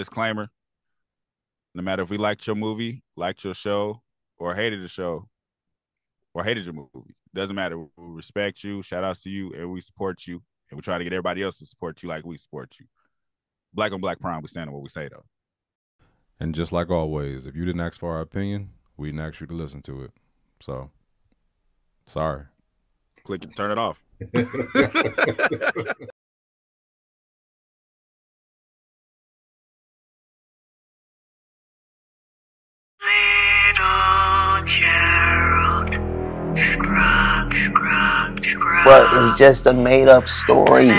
disclaimer no matter if we liked your movie liked your show or hated the show or hated your movie doesn't matter we respect you shout outs to you and we support you and we try to get everybody else to support you like we support you black on black prime we stand on what we say though And just like always, if you didn't ask for our opinion, we didn't ask you to listen to it. So, sorry. click and turn it off But it's just a made up story. Dove.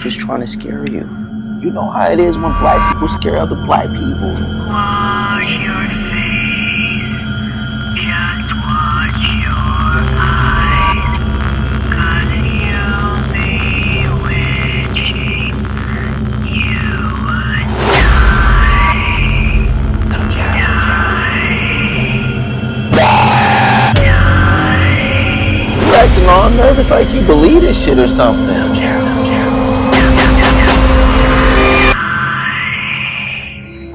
just trying to scare you. You know how it is when black people scare other black people. Believe this shit or something.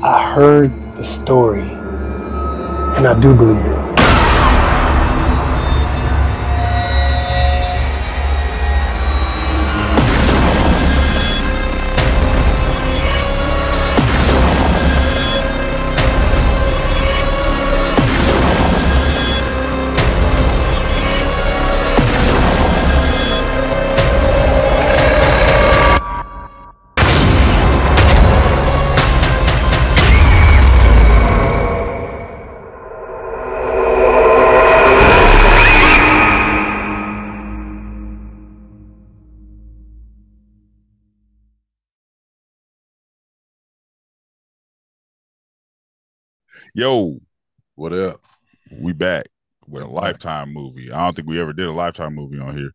I heard the story, and I do believe it. Yo What up? we back with a lifetime movie i don't think we ever did a lifetime movie on here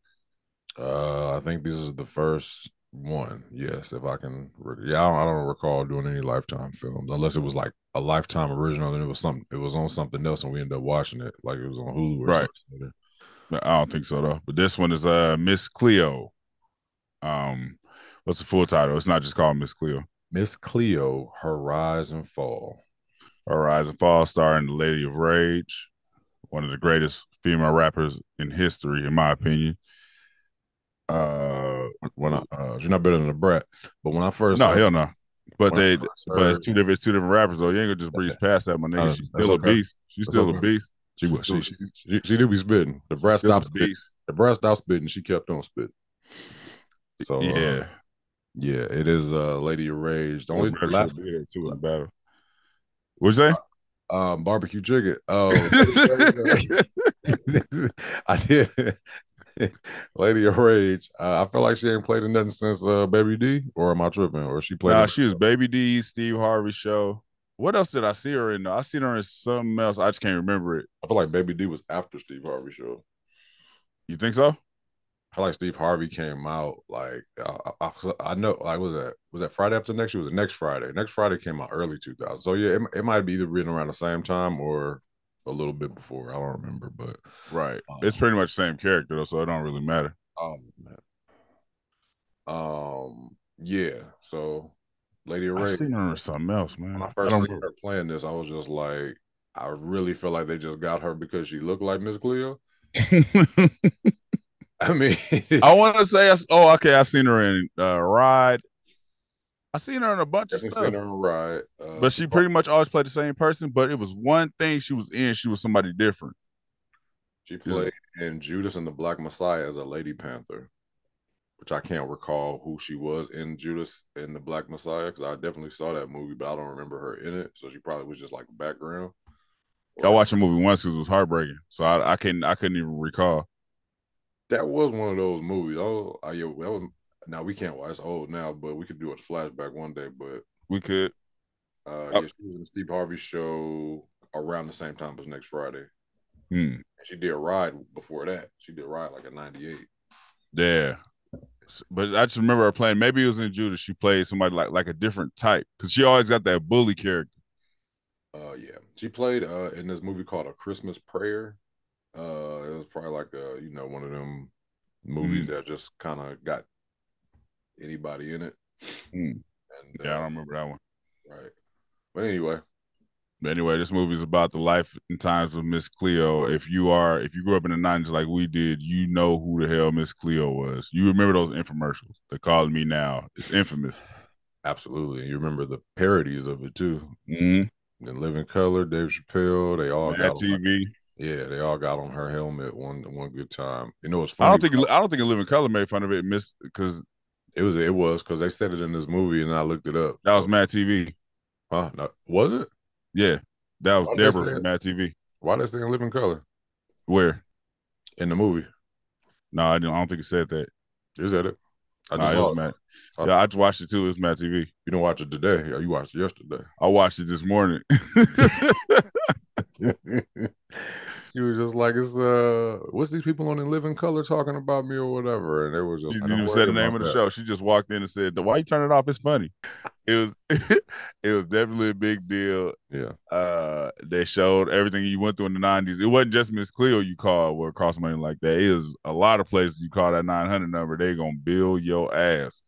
Uh, I think this is the first one. Yes, if I can. Yeah, I don't, I don't recall doing any Lifetime films unless it was like a Lifetime original and it was something. It was on something else and we ended up watching it like it was on Hulu or Right. something. I don't think so though. But this one is uh Miss Cleo. Um, what's the full title? It's not just called Miss Cleo. Miss Cleo, Her Rise and Fall. Her Rise and Fall, starring the Lady of Rage, one of the greatest female rappers in history, in my opinion. Uh, When I, uh, she's not better than the Brat, but when I first no, heard- hell no. But they, but heard- it's two different, it's two different rappers though. You ain't gonna just breeze past that, my nigga. Uh, She's still okay. a beast. She's That's still a beast. she was she, she, she, she did be spitting. The Brat a stopped spitting. beast. The Brat stopped spitting. She kept on spitting. So uh, Yeah, yeah, it is uh Lady of Rage. The only last too the What'd you say? um barbecue chicken. Oh, I did. Lady of Rage. Uh, I feel like she ain't played in nothing since uh Baby D, or am I tripping? Or she played? Nah, she was Baby D, Steve Harvey show. What else did I see her in? though? I seen her in something else. I just can't remember it. I feel like Baby D was after Steve Harvey show. You think so? I feel like Steve Harvey came out like I, I, I know like was that was that Friday after next? It was the next Friday. Next Friday came out early 2000. So yeah, it, it might be either written around the same time or a little bit before. I don't remember, but Right. Um, It's pretty much the same character though, so it don't really matter. um, um, yeah. So Lady of I seen her in something else, man. When I I first don't seen her playing this, I was just like, I really feel like they just got her because she looked like Miss Cleo. I mean, I want to say, I, oh, okay. I seen her in uh, Ride. I seen her in a bunch of stuff, seen her on Ride. Uh, but she pretty much always played the same person. But it was one thing she was in. She was somebody different. She played in Judas and the Black Messiah as a Lady Panther, which I can't recall who she was in Judas and the Black Messiah because I definitely saw that movie, but I don't remember her in it. So she probably was just like background. I watched the movie once because it was heartbreaking, so I, I couldn't I couldn't even recall. That was one of those movies. Oh, I, yeah, that was, now we can't watch. It's old now, but we could do a flashback one day. But We could. uh, Oh. yeah, she was in Steve Harvey show around the same time as next Friday. Hmm. And she did a Ride before that. She did Ride like a '98. Yeah. But I just remember her playing. Maybe it was in Judas. She played somebody like like a different type because she always got that bully character. Uh, yeah, she played uh in this movie called A Christmas Prayer. Uh, it was probably like a you know one of them movies that just kind of got anybody in it. Mm. And Yeah, I uh, don't remember that one. right. But anyway, But anyway, this movie is about the life and times of Miss Cleo. If you are, if you grew up in the nineties like we did, you know who the hell Miss Cleo was. You remember those infomercials? They're calling me now. It's infamous. absolutely. You remember the parodies of it too. Mm-hmm. In Living Color, Dave Chappelle, they all Mad got TV. Yeah, they all got on her helmet one one good time. You know, it's I don't think I don't think a Living Color made fun of it. Miss because it was it was because they said it in this movie, and I looked it up. that was Mad TV. huh? No, was it? Yeah, that was Debra from Mad TV. Why they stay in Living Color Where? in the movie? No, I don't. I don't think it said that. Is that it? I just saw it. Mad. Oh. Yeah, I just watched it too. It was Mad TV. You didn't watch it today. You watched it yesterday. I watched it this morning. she was just like, "It's uh, what's these people on in Living Color talking about me or whatever?" And they was just She didn't even say the name of the that." show. She just walked in and said, "The "Why you turn it off? It's funny." It was it was definitely a big deal. Yeah, Uh they showed everything you went through in the nineties. It wasn't just Miss Cleo you called where it cost money like that. It is a lot of places you call that nine hundred number, they gonna bill your ass.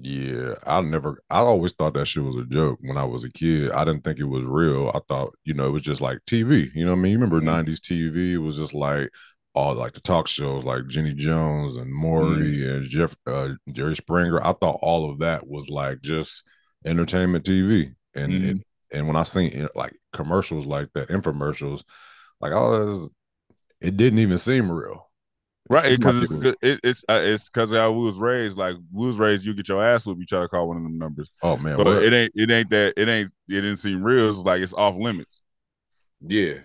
Yeah. I never. I always thought that shit was a joke when I was a kid. I didn't think it was real. I thought, you know, it was just like TV. You know what I mean? You remember Mhm. '90s TV? It was just like all like the talk shows, like Jenny Jones and Maury and Jeff uh, Jerry Springer. I thought all of that was like just entertainment TV, and Mhm. it, and when I seen you like commercials like that, infomercials, like all this, it didn't even seem real. Right, because like it's it was- good- it, it's uh, it's because how we was raised. Like we was raised, you get your ass whooped. You try to call one of them numbers, oh man, but what? it ain't it ain't that it ain't it didn't seem real. It's like it's off limits. yeah, yeah,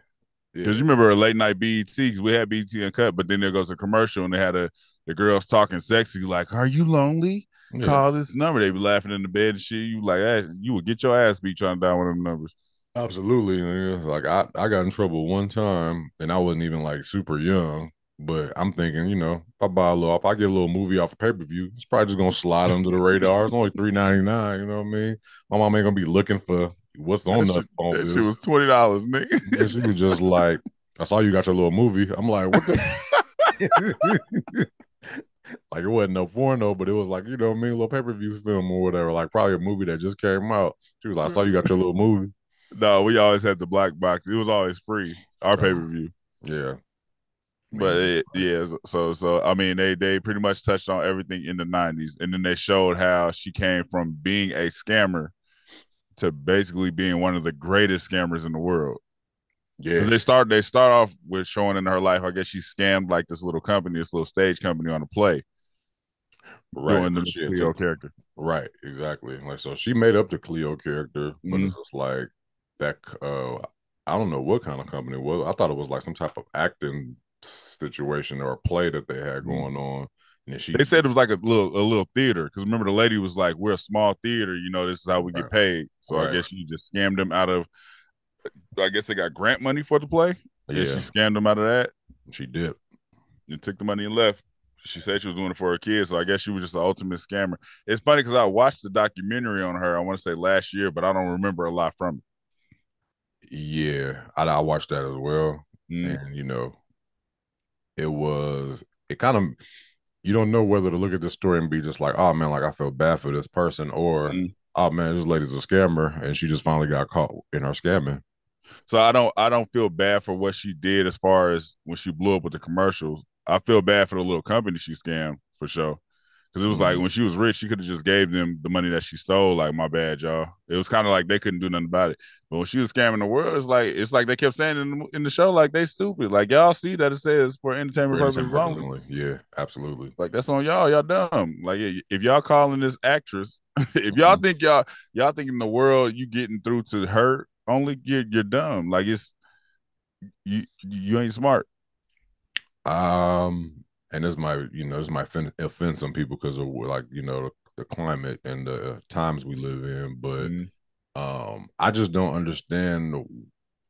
Because you remember a late night BET, because we had BET Uncut, but then there goes a commercial and they had a the girls talking sexy, like, Are you lonely? yeah. Call this number. They be laughing in the bed and shit. You like, hey, you would get your ass beat trying to dial one of them numbers. Absolutely. Like I, I got in trouble one time and I wasn't even like super young, but I'm thinking, you know, if I buy a little, if I get a little movie off a pay per view, it's probably just gonna slide under the radar. It's only three ninety nine. You know what I mean? My mom ain't gonna be looking for what's on That the phone. that shit was twenty dollars, nigga. And she was just like, I saw you got your little movie. I'm like, what the? like it wasn't no porno, but it was like you know what I mean, a little pay per view film or whatever. Like probably a movie that just came out. She was like, I saw you got your mm-hmm. little movie. no, we always had the black box. It was always free. Our pay per view. Yeah, But it, yeah, so so I mean they they pretty much touched on everything in the nineties, and then they showed how she came from being a scammer to basically being one of the greatest scammers in the world. yeah, they start they start off with showing in her life. I guess she scammed like this little company, this little stage company on a play, doing the Cleo took- character. Right, exactly. Like so she made up the Cleo character, but Mhm. it's just like that uh I don't know what kind of company it was. I thought it was like some type of acting situation or a play that they had Mhm. going on. And she They said it was like a little a little theater. Because remember the lady was like, "We're a small theater. You know, this is how we Right. get paid." So I guess you just scammed them out of. I guess they got grant money for the play. I guess yeah, she scammed them out of that she did. and took the money and left. She said she was doing it for her kids, so I guess she was just the ultimate scammer. It's funny because I watched the documentary on her. I want to say last year, but I don't remember a lot from it. Yeah, I, I watched that as well. Mm. And you know, it was it kind of you don't know whether to look at this story and be just like, oh man, like I feel bad for this person, or Mhm. oh man, this lady's a scammer and she just finally got caught in her scamming. So I don't I don't feel bad for what she did as far as when she blew up with the commercials. I feel bad for the little company she scammed for sure. Cause it was like Mhm. when she was rich, she could have just gave them the money that she stole. Like my bad, y'all. It was kind of like they couldn't do nothing about it. But when she was scamming the world, it's like it's like they kept saying in the, in the show, like they stupid. Like y'all see that it says for entertainment For purposes entertainment only. Yeah, absolutely. Like that's on y'all. Y'all dumb. Like if y'all calling this actress, if y'all Mhm. think y'all y'all think in the world you getting through to her only, you're you're dumb. Like it's you you ain't smart. Um, and this might, you know, this might offend, some people because of like, you know, the, climate and the times we live in. But Mhm. um, I just don't understand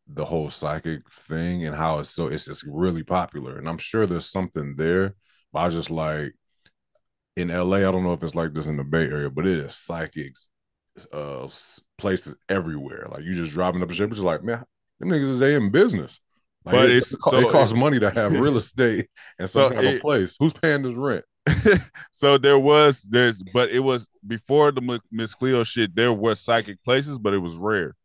the, whole psychic thing and how it's so it's just really popular. And I'm sure there's something there, but I just like in LA. I don't know if it's like this in the Bay Area, but it is psychics, uh, places everywhere. Like you just driving up the shit, it's like man, them niggas they in business. Like, But it, it's- so it costs it- money to have real estate and some So kind of it- place. Who's paying this rent? so there was there's but it was before the Mi- Miss Cleo shit. There were psychic places, but it was rare.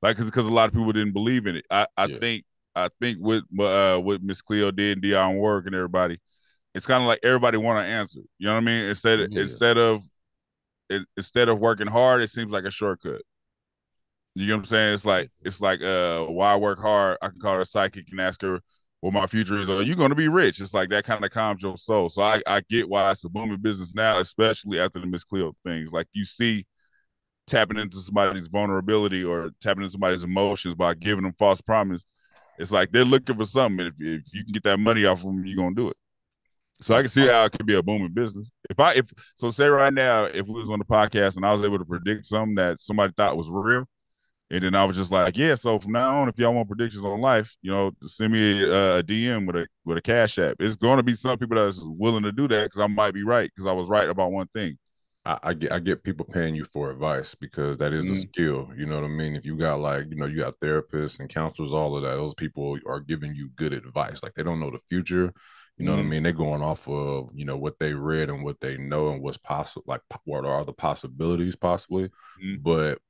Like because a lot of people didn't believe in it. I I Yeah. think I think with uh what Miss Cleo did, Dionne Warwick and everybody, it's kind of like everybody want to answer. You know what I mean? Instead of, Yeah. instead of it, instead of working hard, it seems like a shortcut. You know what I'm saying? It's like it's like uh why work hard? I can call her a psychic and ask her what my future is. Are you going to be rich? It's like that kind of calms your soul. So I I get why it's a booming business now, especially after the Miss Cleo things. Like you see tapping into somebody's vulnerability or tapping into somebody's emotions by giving them false promise. It's like they're looking for something. If, if you can get that money off them, you're gonna do it. So I can see how it could be a booming business. If I if so say right now, if we was on the podcast and I was able to predict something that somebody thought was real, and then I was just like, yeah. So from now on, if y'all want predictions on life, you know, send me a, a DM with a with a cash app. It's going to be some people that's willing to do that because I might be right because I was right about one thing. I, I get I get people paying you for advice because that is a Mhm. skill. You know what I mean? If you got like, you know, you got therapists and counselors, all of that, those people are giving you good advice. Like they don't know the future. You know what I Mhm. mean? They're going off of, you know, what they read and what they know and what's possible, like what are the possibilities possibly. Mhm. But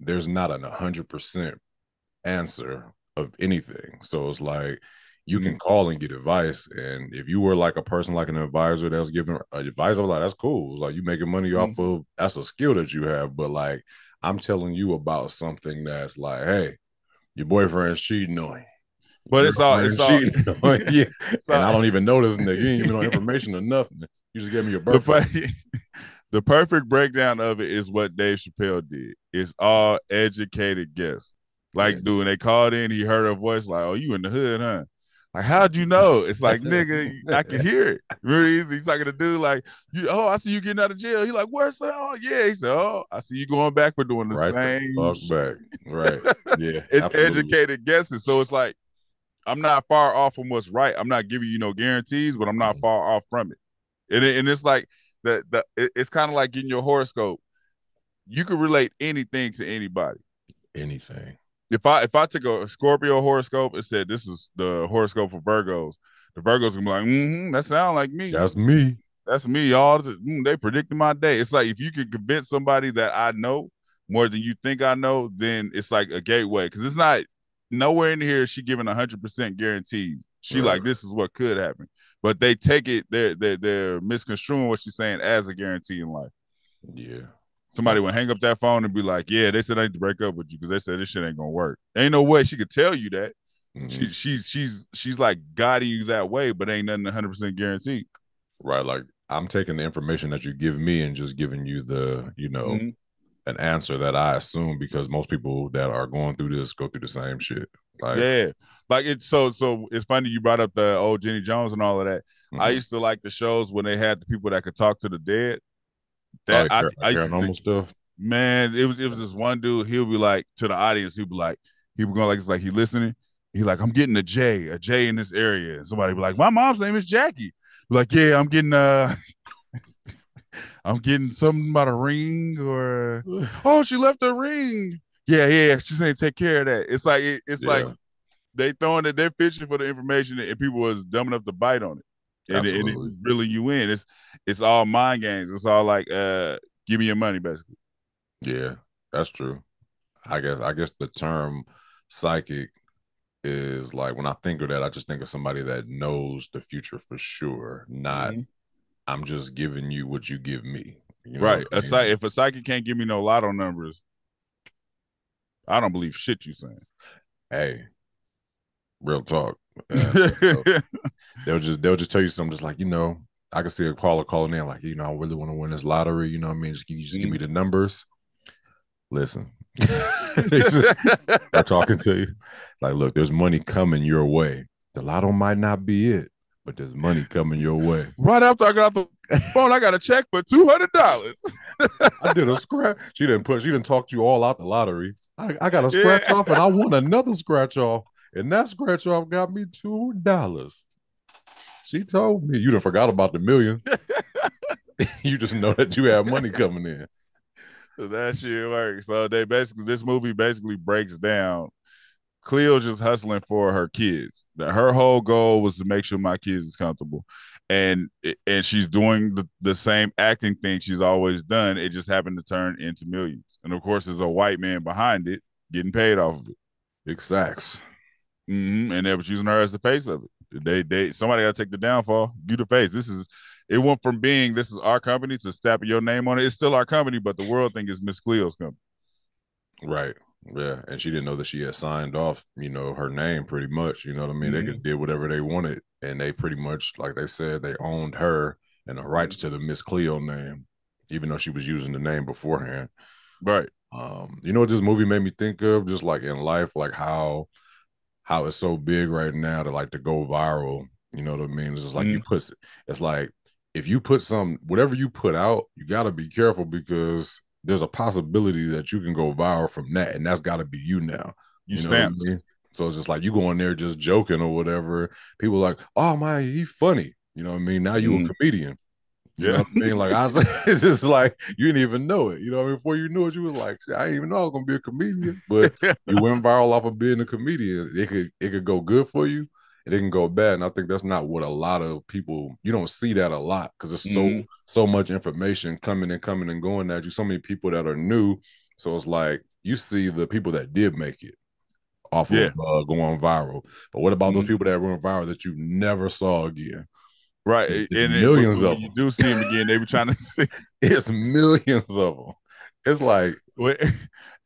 there's not an hundred percent answer of anything. So it's like you can mm-hmm. call and get advice. And if you were like a person like an advisor that was giving advice, I was like, that's cool. It's like you making money off mm-hmm. of that's a skill that you have. But like I'm telling you about something that's like, hey, your boyfriend's cheating on you. But it's all- it's all- Girlfriend's cheating on all- and I don't even know this nigga. You ain't even know information or nothing. You just gave me your the, birthday. The perfect breakdown of it is what Dave Chappelle did. It's all educated guess. Like, Yeah. dude, when they called in, he heard a voice, like, oh, you in the hood, huh? Like, how'd you know? It's like, nigga, I can hear it. Really easy. He's talking to dude like, you, oh, I see you getting out of jail. He like, where's that? Oh, yeah. He said, oh, I see you going back for doing the right same. the fuck back. Right. Yeah. it's absolutely. educated guesses. So it's like, I'm not far off from what's right. I'm not giving you no guarantees, but I'm not Mhm. far off from it. And, it, and it's like the the it- it's kind of like getting your horoscope. You can relate anything to anybody. Anything. If I if I took a Scorpio horoscope and said this is the horoscope for Virgos, the Virgos gonna be like, mm-hmm, that sound like me. That's me. That's me. Y'all mm, they predicted my day. It's like if you can convince somebody that I know more than you think I know, then it's like a gateway. Because it's not nowhere in here is she giving hundred percent guaranteed. She Right. like this is what could happen, but they take it. They're they're they're misconstruing what she's saying as a guarantee in life. Yeah. Somebody would hang up that phone and be like, "Yeah, they said I need to break up with you because they said this shit ain't gonna work." Ain't no way she could tell you that. Mhm. She she's she's she's like guiding you that way, but ain't nothing hundred percent guaranteed. Right. Like I'm taking the information that you give me and just giving you the, you know, Mhm. an answer that I assume because most people that are going through this go through the same shit. Like, yeah, like it's so so. It's funny you brought up the old Jenny Jones and all of that. I mhm. used to like the shows when they had the people that could talk to the dead. Oh, That I, par- I used to paranormal think, stuff. man, it was it was this one dude. He'll be like to the audience. He'll be like, he would go like it's like he listening. He like, I'm getting a J, a J in this area. And somebody be like, my mom's name is Jackie. Be like, yeah, I'm getting uh, I'm getting something about a ring or oh, she left a ring. Yeah, yeah, she's saying take care of that. It's like it, it's like they throwing it, they're fishing for the information, and people was dumb enough to bite on it, and, it, and it's reeling you in. It's it's all mind games. It's all like, uh, give me your money, basically. Yeah, that's true. I guess I guess the term psychic is like when I think of that, I just think of somebody that knows the future for sure. Not Mhm. I'm just giving you what you give me. You know right. I A mean? psych- if a psychic can't give me no lotto numbers, I don't believe shit you saying. Hey, real talk. Uh, they'll just they'll just tell you something just like, you know, I can see a caller calling in, like, you know, I really want to win this lottery. You know what I mean? Just, you just give me the numbers. Listen. They're talking to you. Like, look, there's money coming your way. The lotto might not be it, but there's money coming your way. right after I got the phone, I got a check for two hundred dollars. I did a scratch. She didn't put. She didn't talk to you all out the lottery. I, I got a scratch Yeah. off, and I won another scratch off, and that scratch off got me two dollars. She told me you done forgot about the million. you just know that you have money coming in. that shit works. So they basically this movie basically breaks down Cleo's just hustling for her kids. That her whole goal was to make sure my kids is comfortable. And and she's doing the, the same acting thing she's always done. It just happened to turn into millions. And of course, there's a white man behind it getting paid off of it. Big sacks. hmm And they was using her as the face of it. They they somebody got to take the downfall. You the face. This is it went from being this is our company to stamping your name on it. It's still our company, but the world think it's Miss Cleo's company. Right. Yeah. And she didn't know that she had signed off, you know, her name pretty much. You know what I mean? They could did whatever they wanted. And they pretty much, like they said, they owned her and the rights to the Miss Cleo name, even though she was using the name beforehand. Right. Um, you know what this movie made me think of? Just like in life, like how how it's so big right now to like to go viral. You know what I mean? It's just like you put it's like if you put some whatever you put out, you gotta be careful because there's a possibility that you can go viral from that, and that's gotta be you now. You, know what I mean? So it's just like you go in there just joking or whatever. People like, oh my, he funny. You know what I mean? Now you Mhm. a comedian. You know Yeah. what I mean? Like I was, it's just like you didn't even know it. You know what I mean? Before you knew it, you was like, I didn't even know I was gonna be a comedian. But you went viral off of being a comedian. It could it could go good for you, and it can go bad. And I think that's not what a lot of people you don't see that a lot because there's so Mhm. so much information coming and coming and going at you. So many people that are new. So it's like you see the people that did make it off Yeah. of uh, going viral. But what about those Mhm. people that went viral that you never saw again? Right. It's and then millions when of you them. do see them again, they were trying to see It's millions of them. It's like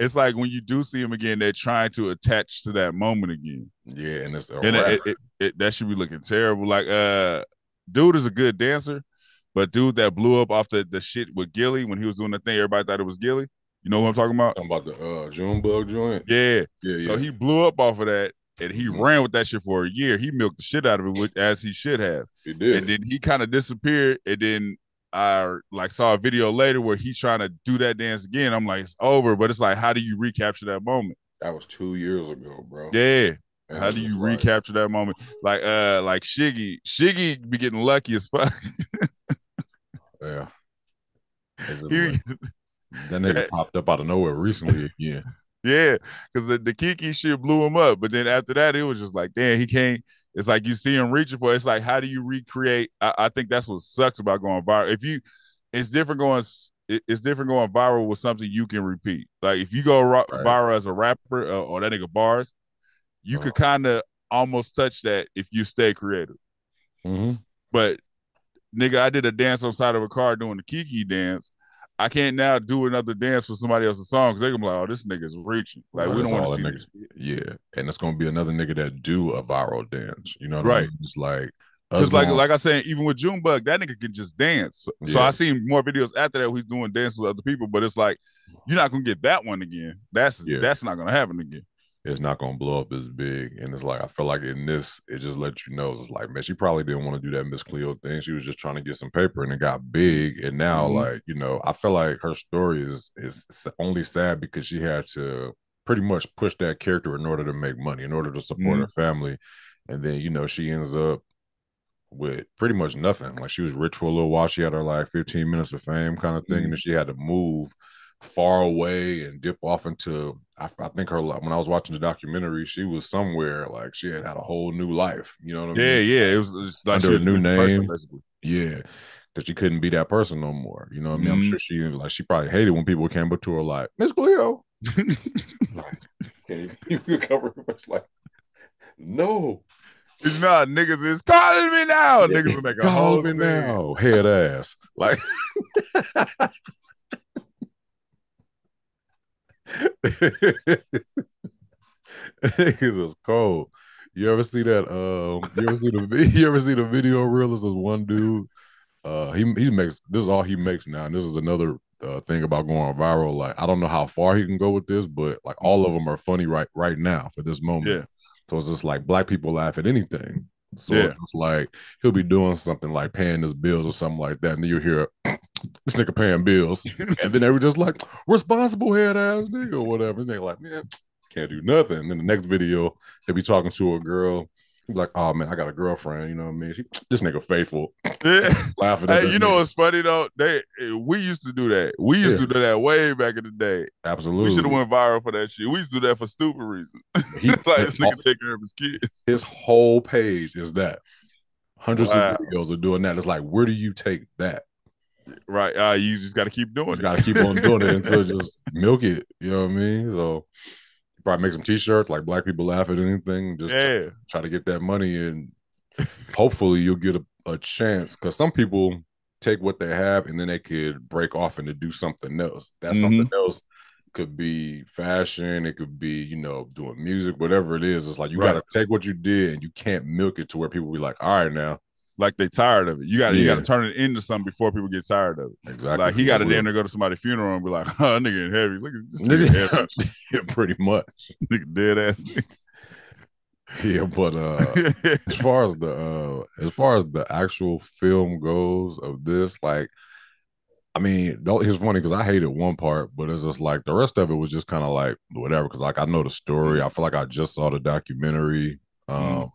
it's like when you do see them again, they're trying to attach to that moment again. Yeah, and it's a and it, it, it, that should be looking terrible. Like, uh, dude is a good dancer, but dude that blew up off the, the shit with Gilly when he was doing the thing, everybody thought it was Gilly. You know what I'm talking about? I'm about the uh Junebug joint. Yeah. Yeah, yeah. So he blew up off of that, and he Mhm. ran with that shit for a year. He milked the shit out of it, which, as he should have. he did. And then he kind of disappeared, and then I like saw a video later where he's trying to do that dance again. I'm like, it's over, but it's like, how do you recapture that moment? that was two years ago, bro. Yeah. And How do you like- recapture that moment? Like uh like Shiggy. Shiggy be getting lucky as fuck. Yeah. He- like- that nigga popped up out of nowhere recently again. yeah, because the, the Kiki shit blew him up. But then after that, it was just like, damn, he can't. It's like you see him reaching for it. It's like, how do you recreate? I, I think that's what sucks about going viral. If you it's different going it- it's different going viral with something you can repeat. Like if you go ro- Right. viral as a rapper uh, or that nigga bars, you could Uh-huh. kind of almost touch that if you stay creative. Mm-hmm. But nigga, I did a dance on side of a car doing the Kiki dance. I can't now do another dance for somebody else's song because they're gonna be like, oh, this nigga's reaching. Like, we don't want to see this. Yeah, and it's gonna be another nigga that do a viral dance. You know what I Right. mean? It's like Because like going- like I said, even with Junebug, that nigga can just dance. So, so Yeah. I seen more videos after that where he's doing dances with other people, but it's like you're not gonna get that one again. That's Yeah. that's not gonna happen again. It's not gonna blow up as big. And it's like I feel like in this, it just lets you know it's like, man, she probably didn't want to do that Miss Cleo thing. She was just trying to get some paper and it got big. And now, Mhm. like, you know, I feel like her story is is only sad because she had to pretty much push that character in order to make money, in order to support Mhm. her family. And then, you know, she ends up with pretty much nothing. Like she was rich for a little while. She had her like 15 minutes of fame kind of thing. And then she had to move far away and dip off into I, I think her when I was watching the documentary, she was somewhere like she had had a whole new life. You know what I Yeah, mean? yeah. It was, it's like Under a new different person, name. Yeah. Because she couldn't be that person no more. You know what I mean? I'm Mhm. sure she like she probably hated when people came up to her like, Miss Cleo. like, you, cover? It's like, no. It's not niggas is calling me now. Niggas will make a Call whole me now. Head ass. Like Niggas is cold. You ever see that? Um, you ever see the you ever see the video reel? This is one dude. Uh, he he makes this is all he makes now, and this is another the thing about going viral. Like I don't know how far he can go with this, but like all of them are funny right right now for this moment. Yeah. So it's just like black people laugh at anything. So Yeah. it's like he'll be doing something like paying his bills or something like that, and then you hear this nigga paying bills, and then they were just like responsible head ass nigga or whatever. And they like, man, can't do nothing. And then the next video, they'll be talking to a girl. Like, oh man, I got a girlfriend. You know what I mean? She, this nigga faithful, Yeah. laughing. Hey, you know nigga. what's funny though? They we used to do that. We used Yeah. to do that way back in the day. Absolutely. We should have went viral for that shit. We used to do that for stupid reasons. He- like this nigga take care of his kids. his whole page is that. Hundreds Wow. of videos are doing that. It's like, where do you take that? Right. Uh, you just got to keep doing You it. got to keep on doing it until just milk it. You know what I mean? So probably make some t-shirts like black people laugh at anything. Just try, yeah. try to get that money and hopefully you'll get a, a chance. Because some people take what they have and then they could break off and to do something else. That Mm-hmm. something else could be fashion, it could be, you know, doing music, whatever it is. It's like you Right. gotta take what you did and you can't milk it to where people be like, all right now. Like they tired of it. You got to you got to turn it into something before people get tired of it. Exactly. Like he got to damn near go to somebody's funeral and be like, "Oh, nigga in heavy. Look at this nigga heavy. yeah, pretty much. nigga dead ass." Yeah, but uh as far as the uh as far as the actual film goes of this, like I mean, don't it's funny because I hated one part, but it's just like the rest of it was just kind of like whatever. Because like I know the story, I feel like I just saw the documentary. Um,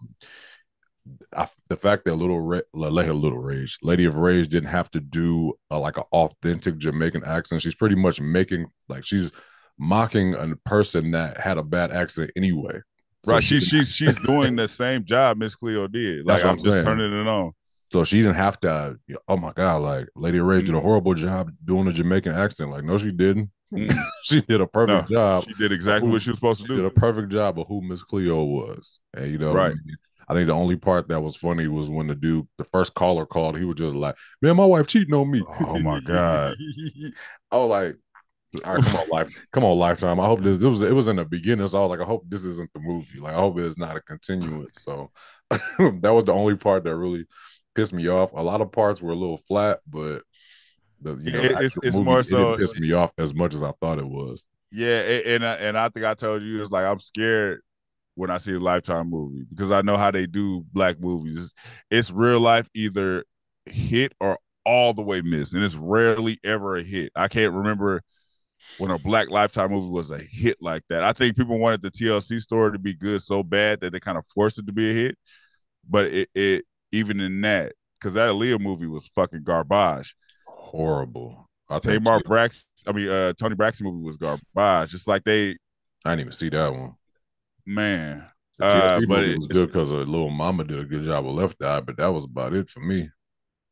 I, the fact that little Ra- Little Rage, Lady of Rage, didn't have to do a, like an authentic Jamaican accent. She's pretty much making like she's mocking a person that had a bad accent anyway. So right. she She she's she's doing the same job Miss Cleo did. Like I'm I'm just turning it on. So she didn't have to. Oh my god! Like Lady Ray did a Mm. horrible job doing a Jamaican accent. Like no, she didn't. Mm. she did a perfect No, job. She did exactly who- what she was supposed to She did do. a perfect job of who Miss Cleo was. And you know, Right. I, mean? I think the only part that was funny was when the dude, the first caller called. He was just like, "Man, my wife cheating on me." Oh my god. I was like, "All right, come on, life, come on, lifetime." I hope this. It was. It was in the beginning, so I was like, "I hope this isn't the movie. Like, I hope it's not a continuance." So that was the only part that really pissed me off. A lot of parts were a little flat, but the you know It- it's- it's movie, more so- didn't piss me off as much as I thought it was. Yeah, a- and I- and I think I told you it's like I'm scared when I see a Lifetime movie because I know how they do black movies. It's, it's real life either hit or all the way miss, and it's rarely ever a hit. I can't remember when a black Lifetime movie was a hit like that. I think people wanted the TLC story to be good so bad that they kind of forced it to be a hit, but it, it even in that because that Aaliyah movie was fucking garbage. Horrible. I Tamar Brax, I mean, uh, Toni Braxton movie was garbage. Just like they, I didn't even see that one. Man, Uh, but it- was good because a Lil Mama did a good job with Left Eye, but that was about it for me.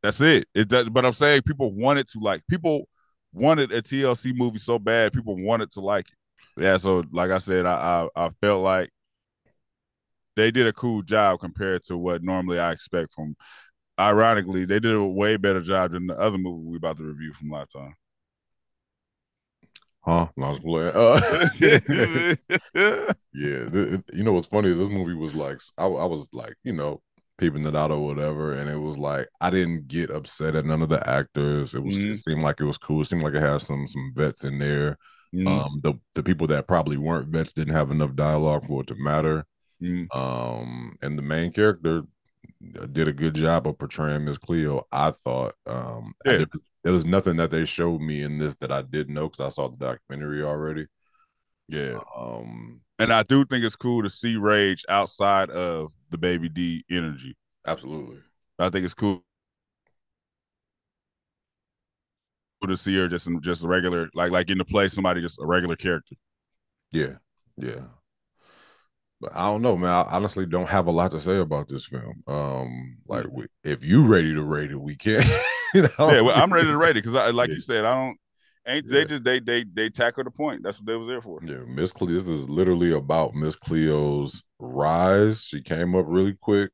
that's it. It does, but I'm saying people wanted to like people wanted a TLC movie so bad, people wanted to like it. Yeah, so like I said, I I, I felt like they did a cool job compared to what normally I expect from. Ironically, they did a way better job than the other movie we about to review from Lifetime. Huh? No, I was playing. Uh, yeah, th- you know what's funny is this movie was like I, I was like you know peeping it out or whatever, and it was like I didn't get upset at none of the actors. It was Mhm. it seemed like it was cool. It seemed like it had some some vets in there. Mhm, Um, the the people that probably weren't vets didn't have enough dialogue for it to matter. mhm. Um, and the main character did a good job of portraying Miss Cleo. I thought. Um, I did- there was nothing that they showed me in this that I didn't know because I saw the documentary already. Yeah. Um, And I do think it's cool to see Rage outside of the Baby D energy. absolutely. I think it's cool to see her just in just a regular like like in the play somebody just a regular character. Yeah, yeah. But I don't know, man. I honestly don't have a lot to say about this film. Um, like we, if you ready to rate it, we can. you know? Yeah, well, I'm ready to rate it because I like Yeah. you said I don't ain't Yeah. they just they they they tackle the point. That's what they was there for. Yeah, Miss Cleo. This is literally about Miss Cleo's rise. She came up really quick,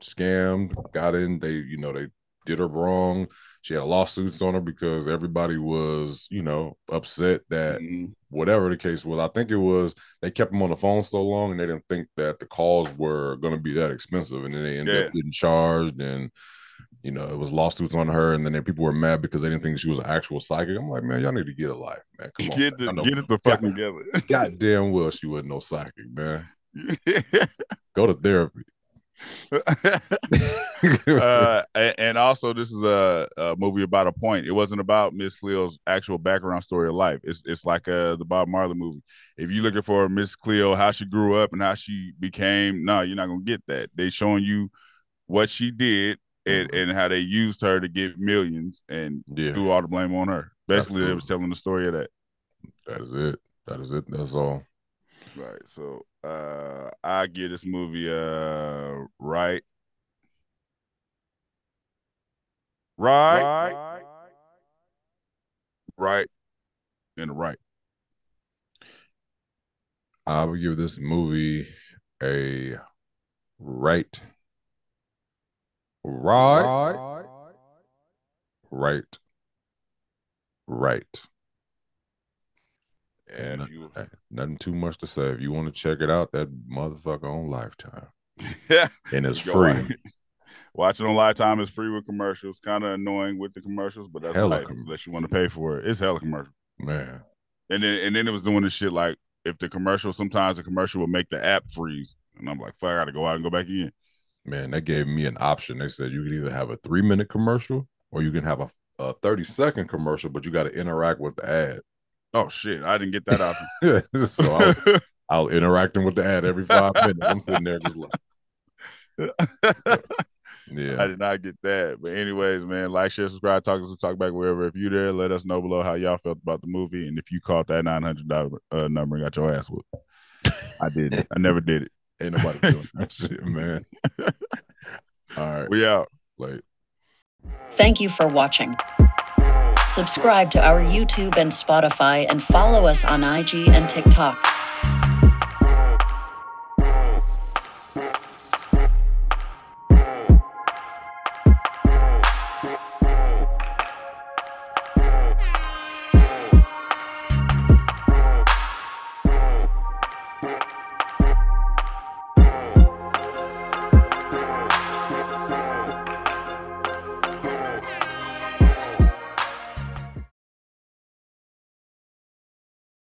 scammed, got in. They, you know, they did her wrong. She had lawsuits on her because everybody was, you know, upset that Mhm. whatever the case was. I think it was they kept them on the phone so long and they didn't think that the calls were going to be that expensive, and then they ended Yeah. up getting charged and you know, it was lawsuits on her, and then people were mad because they didn't think she was an actual psychic. I'm like, man, y'all need to get a life, man. Come on, Get man. The, get it the God- fucking together. Goddamn well, she wasn't no psychic, man. Go to therapy. uh, and also, this is a, a movie about a point. It wasn't about Miss Cleo's actual background story of life. It's it's like uh, the Bob Marley movie. If you're looking for Miss Cleo, how she grew up and how she became, no, you're not gonna get that. They showing you what she did and, Mhm. and how they used her to get millions and yeah, threw all the blame on her. Basically, they was telling the story of that. that is it. That is it. That's all. Right. So uh I give this movie uh right. Right. Right. And right. I would give this movie a right, right, right, right. And And you nothing too much to say. If you want to check it out, that motherfucker on Lifetime, yeah. and it's free. on. Watch it on Lifetime is free with commercials. Kind of annoying with the commercials, but that's Hella life, unless you want to pay for it. It's hella commercial. Man, And then and then it was doing this shit like if the commercial sometimes the commercial will make the app freeze. And I'm like, fuck, I gotta go out and go back in. man, they gave me an option. They said you can either have a three minute commercial or you can have a, a thirty second commercial, but you got to interact with the ad. Oh shit, I didn't get that option. so I'll, I'll interacting with the ad every five minutes. I'm sitting there just like, I did not get that. But anyways, man, like, share, subscribe, talk us, talk back wherever. If you there, let us know below how y'all felt about the movie, and if you caught that nine hundred dollar uh, number and got your ass whooped. I didn't. I never did it. ain't nobody doing that shit, man. All right, We out. like. Thank you for watching. Subscribe to our YouTube and Spotify and follow us on IG and TikTok.